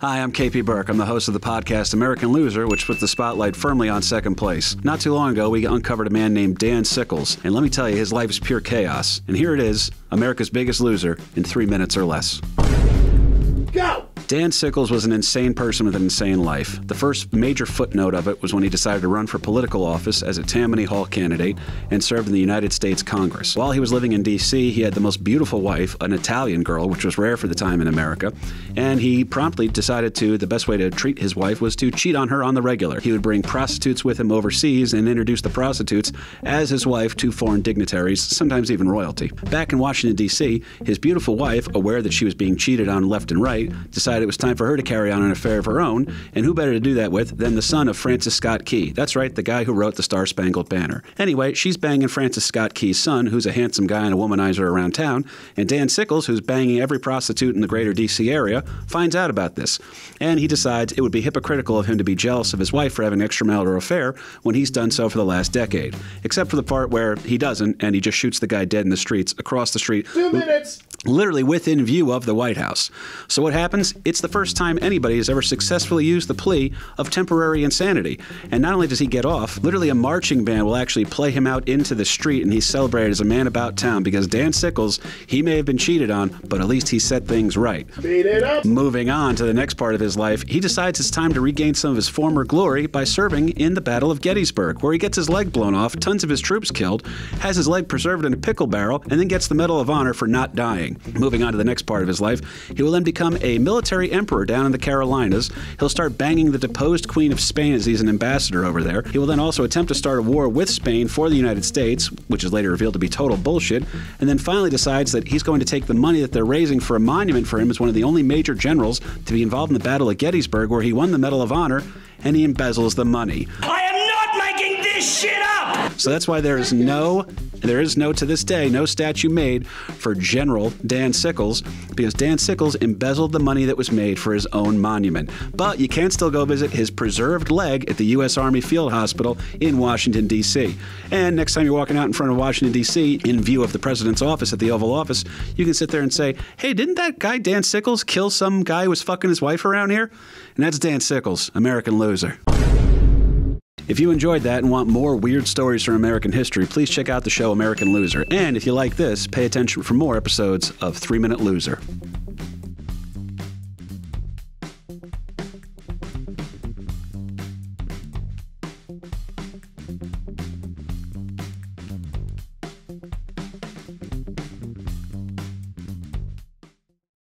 Hi, I'm KP Burke. I'm the host of the podcast American Loser, which puts the spotlight firmly on second place. Not too long ago, we uncovered a man named Dan Sickles, and let me tell you, his life is pure chaos. And here it is America's biggest loser in three minutes or less. Go! Dan Sickles was an insane person with an insane life. The first major footnote of it was when he decided to run for political office as a Tammany Hall candidate and served in the United States Congress. While he was living in D.C., he had the most beautiful wife, an Italian girl, which was rare for the time in America, and he promptly decided to the best way to treat his wife was to cheat on her on the regular. He would bring prostitutes with him overseas and introduce the prostitutes as his wife to foreign dignitaries, sometimes even royalty. Back in Washington, D.C., his beautiful wife, aware that she was being cheated on left and right, decided it was time for her to carry on an affair of her own, and who better to do that with than the son of Francis Scott Key? That's right, the guy who wrote the Star Spangled Banner. Anyway, she's banging Francis Scott Key's son, who's a handsome guy and a womanizer around town, and Dan Sickles, who's banging every prostitute in the greater D.C. area, finds out about this. And he decides it would be hypocritical of him to be jealous of his wife for having an extramarital affair when he's done so for the last decade. Except for the part where he doesn't, and he just shoots the guy dead in the streets across the street. Two minutes. Literally within view of the White House. So what happens? It's the first time anybody has ever successfully used the plea of temporary insanity. And not only does he get off, literally a marching band will actually play him out into the street and he's celebrated as a man about town because Dan Sickles, he may have been cheated on, but at least he set things right. Beat it up. Moving on to the next part of his life, he decides it's time to regain some of his former glory by serving in the Battle of Gettysburg, where he gets his leg blown off, tons of his troops killed, has his leg preserved in a pickle barrel, and then gets the Medal of Honor for not dying. Moving on to the next part of his life, he will then become a military emperor down in the Carolinas. He'll start banging the deposed Queen of Spain as he's an ambassador over there. He will then also attempt to start a war with Spain for the United States, which is later revealed to be total bullshit, and then finally decides that he's going to take the money that they're raising for a monument for him as one of the only major generals to be involved in the Battle of Gettysburg, where he won the Medal of Honor, and he embezzles the money. I am not making this shit up! So that's why there is no, there is no to this day, no statue made for General Dan Sickles because Dan Sickles embezzled the money that was made for his own monument. But you can still go visit his preserved leg at the U.S. Army Field Hospital in Washington, D.C. And next time you're walking out in front of Washington, D.C., in view of the president's office at the Oval Office, you can sit there and say, hey, didn't that guy Dan Sickles kill some guy who was fucking his wife around here? And that's Dan Sickles, American loser. If you enjoyed that and want more weird stories from American history, please check out the show American Loser. And if you like this, pay attention for more episodes of Three Minute Loser.